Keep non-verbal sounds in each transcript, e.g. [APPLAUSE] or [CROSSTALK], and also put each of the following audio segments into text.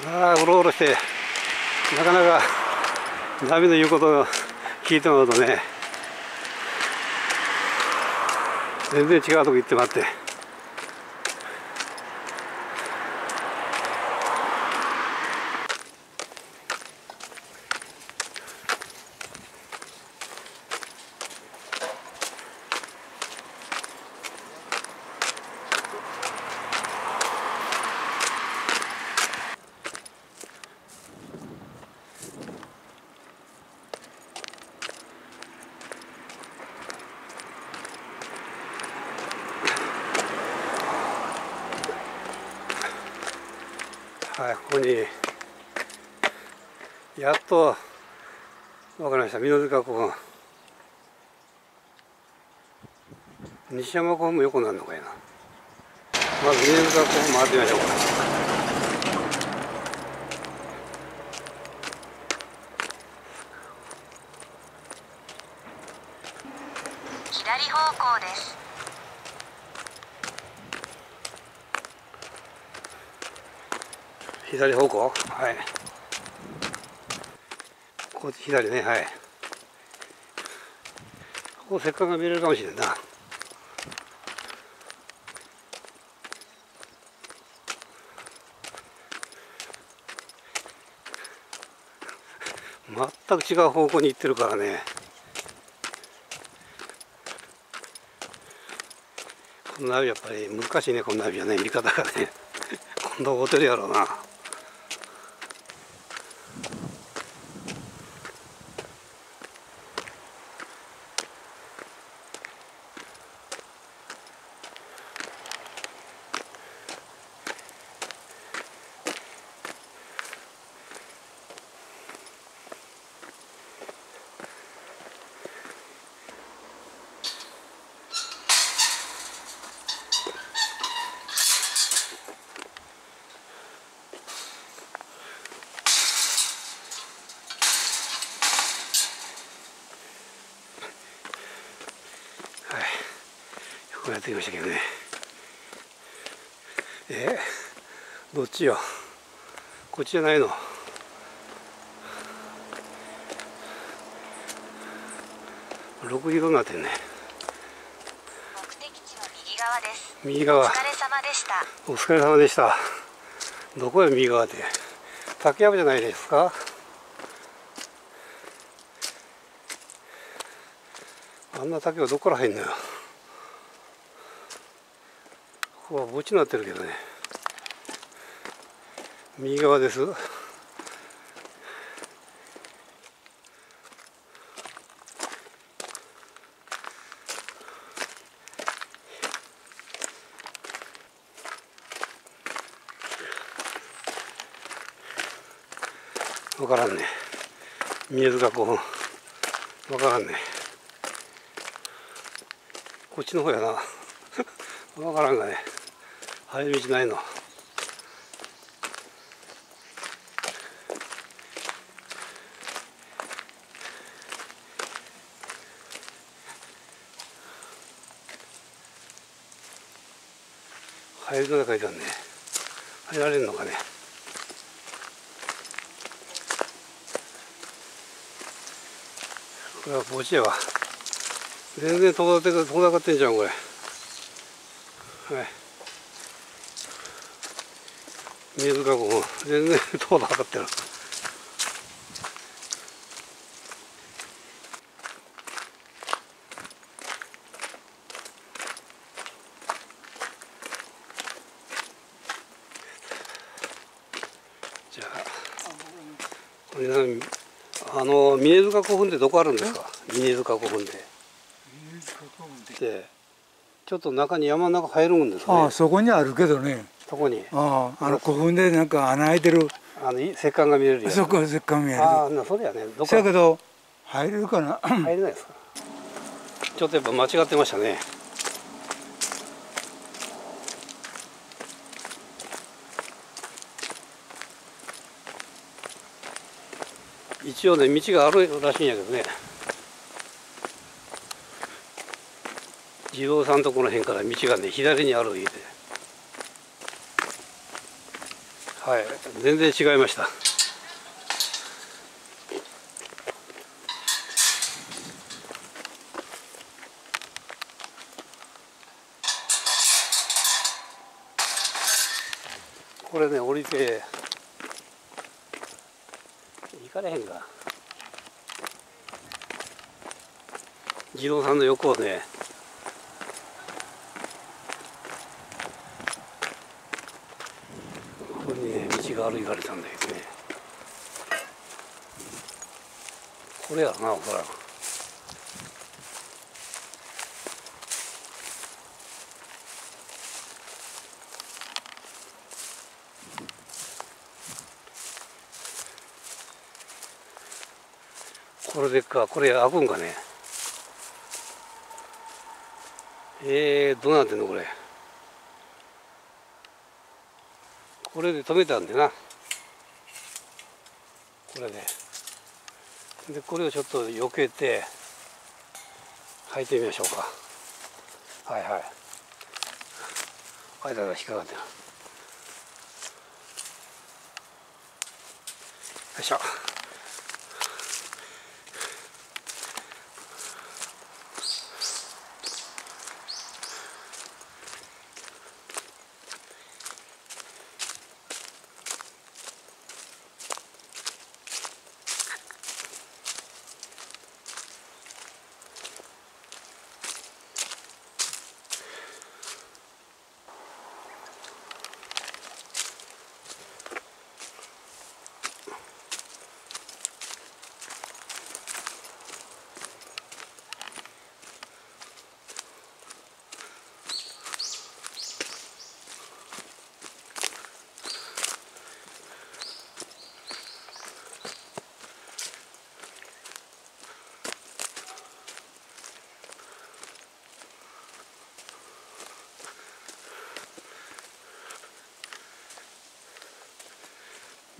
ああうろうろしてなかなか波の言うことを聞いてもらうとね全然違うとこ行ってまってはい、ここにやっと分かりました。緑川古墳。西山古墳も横になるのかいな。まず緑川古墳回ってみましょうか。左方向です。左方向？はいこっち左ねはい。ここせっかくが見れるかもしれんな。全く違う方向に行ってるからね。このナビやっぱり難しいねこのナビはね。見方がね。[LAUGHS] 今度合うてるやろうな。やってきましたけどね。えどっちよ？こっちじゃないの？6キロになってんね。目的地は右側です。右側。お疲れ様でした。お疲れ様でした。どこへ右側って？竹やぶじゃないですか？あんな竹はどこから入んのよ？ここは墓地になってるけどね。右側です。わからんね。宮塚古墳わからんね。こっちの方やな。わからんがね。入り道ないの。入るのが書いてあるね。入られるのかね。これは墓地やわ。全然遠ざかってんじゃんこれ。はい。水かこも全然 [LAUGHS] 遠ざかってるじゃあこれなあの峰塚古墳ってどこあるんですか？峰塚古墳って。でちょっと中に山の中入るんですかね？ああそこにあるけどねそこに。あああの古墳でなんか穴開いてる。あのい石棺が見えるそこは石棺見える。ああなそれやね。どこ？そやけど入れるかな？[COUGHS] 入れないですか？ちょっとやっぱ間違ってましたね。一応ね道があるらしいんやけどね。地蔵さんとこの辺から道がね左にある言うてはい。全然違いました。これね降りて。行かれへんか児童さんの横をねここにね道が歩かれたんだけどね。これやなおそら。これでかこれ開くんかね。えー、どうなってんのこれ。これで止めたんでな。これででこれをちょっと避けて履いてみましょうか。はいはい。あいたが引っかかってよいしょ。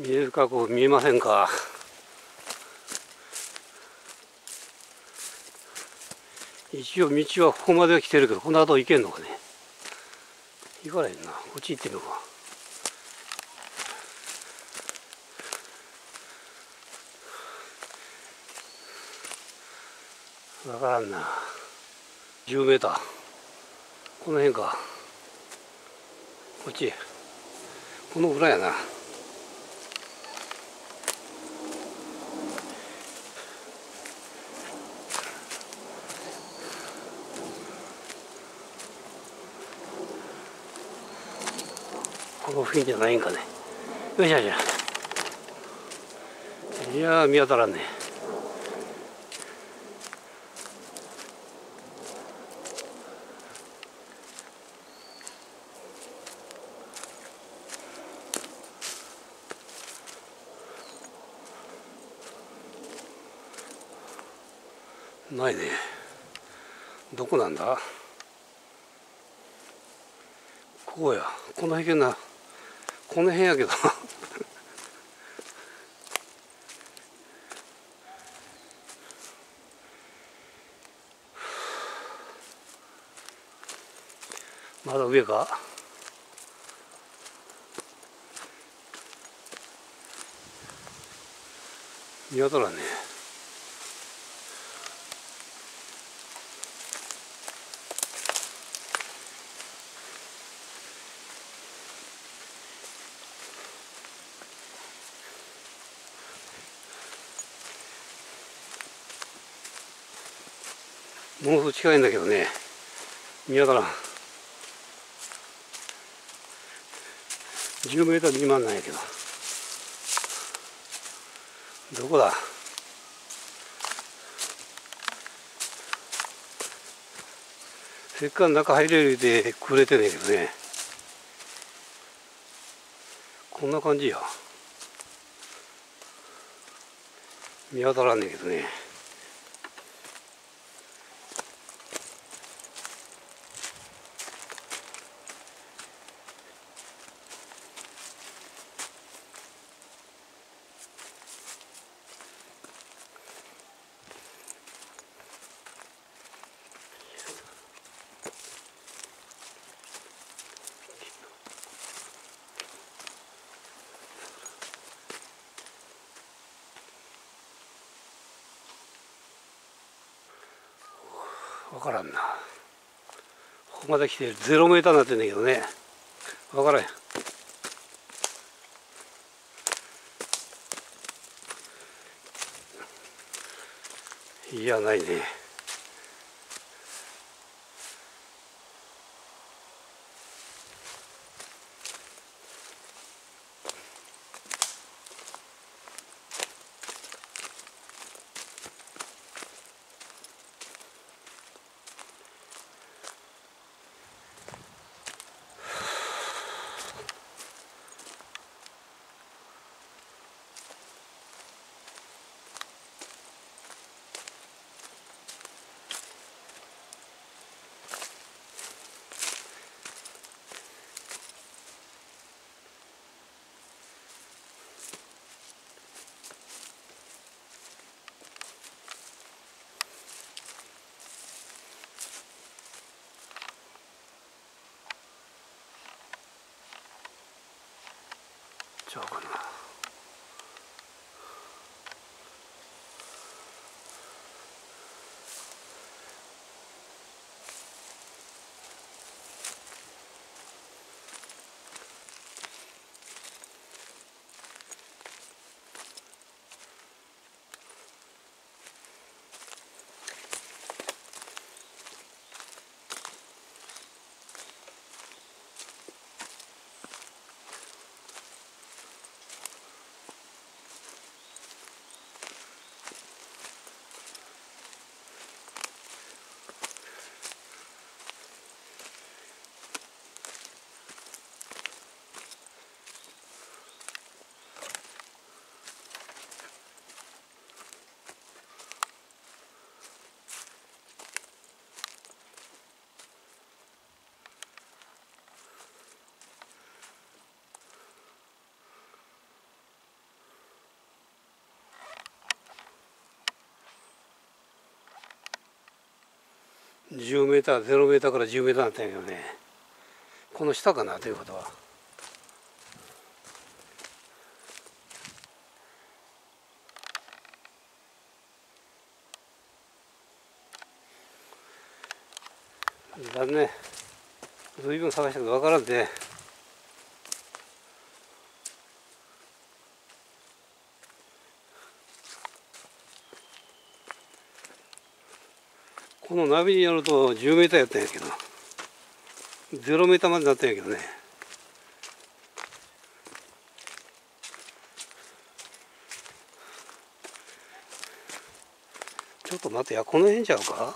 見えるかこう見えませんか？一応道はここまでは来てるけどこの後行けんのかね？行かないな。こっち行ってみようか。わからんな。10メーター。この辺か。こっち。この裏やな。この付近じゃないんかね。よいしょよいしょ。いやー見当たらんね。ないね。どこなんだ？こうや。この辺な。この辺やけど。まだ上か？見当たらね。ものすごく近いんだけどね。見当たらん。10メートル未満なんやけど。どこだ？せっかく中入れるでくれてねんけどね。こんな感じや見当たらんねんけどね。からんな。ここまで来て0メーターになってんだけどね。分からへん。いやないね。ちゃう10メーター0メーターから10メーターなったんやけどね。この下かなということは。だね随分探したけど分からんで、ねこのナビによると10メーターやったんやけど0メーターまでなったんやけどね。ちょっと待ってやこの辺ちゃうか？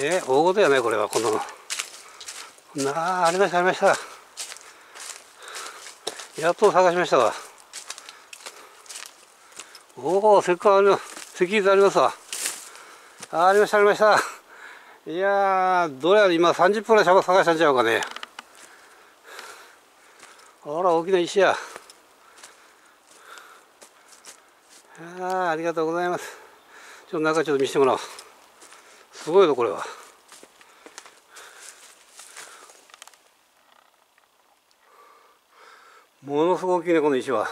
え大事やねこれは。このなあありましたありました。やっと探しましたわおおせっかくある石碑ありますわ。あありましたありました。いやーどれや今30分ぐらい探したんちゃうかね。あら大きな石や。ああありがとうございます。ちょっと中ちょっと見せてもらおう。すごいのこれは。ものすごく大きいねこの石は、は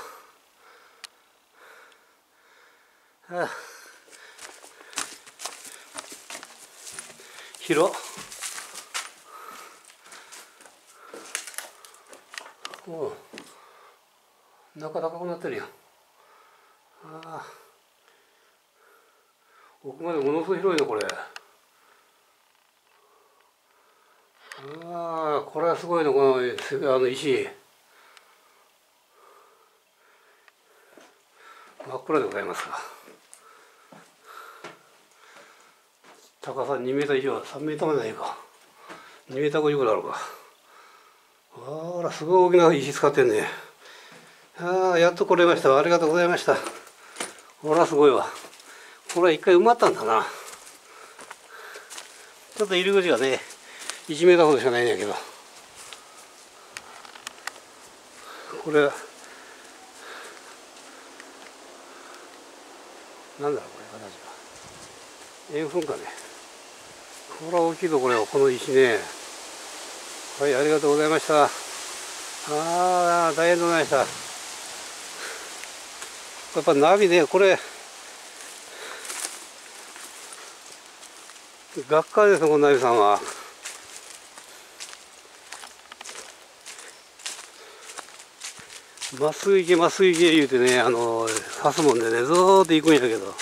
あ、広おう中高くなってるよああ。奥までものすごい広いのこれ。ああこれはすごいのこのあの石。真っ暗でございますが高さ2メーター以上3メーターまでないか2メーター50ぐらいあるか。あらすごい大きな石使ってんね。ああやっと来れました。ありがとうございました。ほらすごいわ。これは一回埋まったんだな。ちょっと入り口がね1メーターほどしかないんやけど。これなんだろうこれ形は円墳かね。これは大きいところよこの石ね。はいありがとうございました。ああ大変でございました。やっぱナビねこれ学科ですよこのナビさんは。まっすぐ行けまっすぐ行け言うてねあの刺すもんでねずーっと行くんやけど。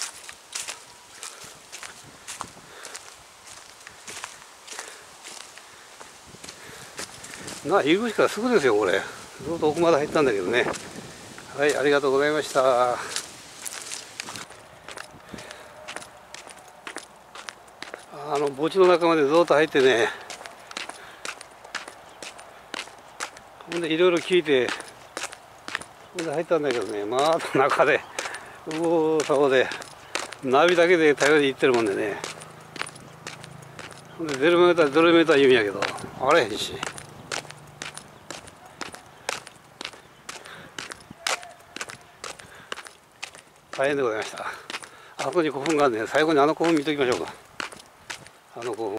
な入り口からすぐですよこれ。ずっと奥まで入ったんだけどね。はいありがとうございました。あの墓地の中までずっと入ってね。ほんでいろいろ聞いて。ほんで入ったんだけどねまた中で。うおそこでナビだけで頼りに行ってるもんでね。でゼロメーターゼロメーター言うんやけど。あれへんし。大変でございました。あそこに古墳があるん。で最後にあの古墳見ときましょうか。あの古墳。